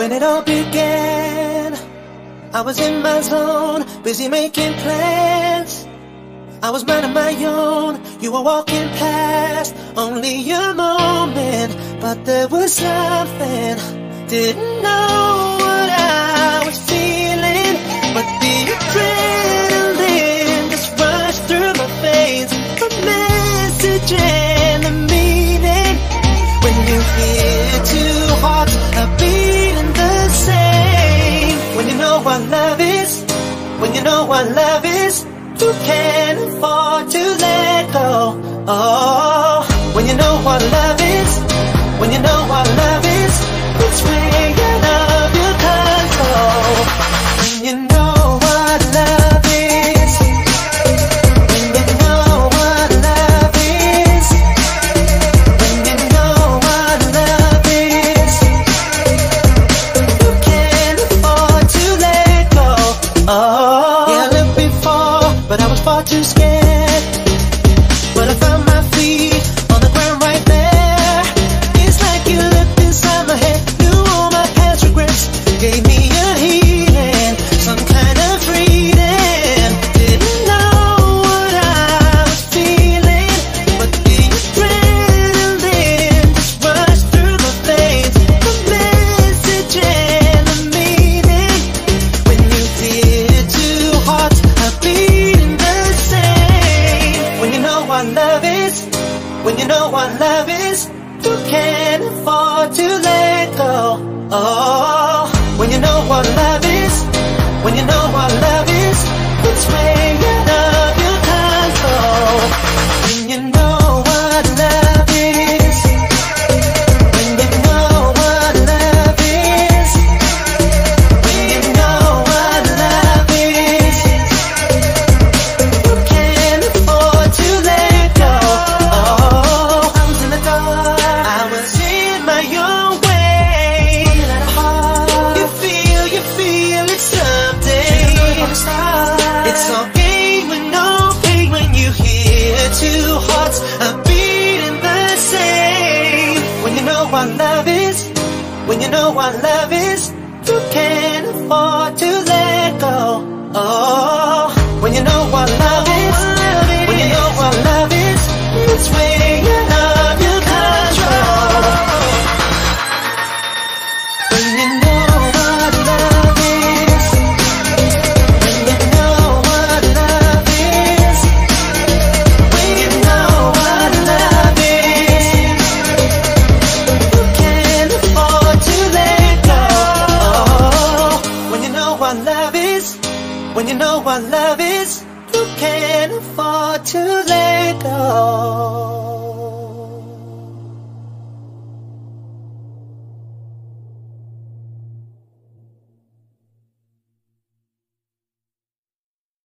when it all began. I was in my zone, busy making plans. I was minding my own, you were walking past, only a moment, but there was something. Didn't know what I was feeling, but the adrenaline just rushed through my veins. A message and a meaning when you hear two hearts a beating know what love is, when you know what love is, you can't afford to let go. Oh, when you know what love is, when you know what love is, it's way far too scared. When you know what love is, you can't afford to let go. Oh, two hearts are beating the same. When you know what love is, when you know what love is, you can't afford to let go. Oh, when you know what when you know what love is, you can't afford to let.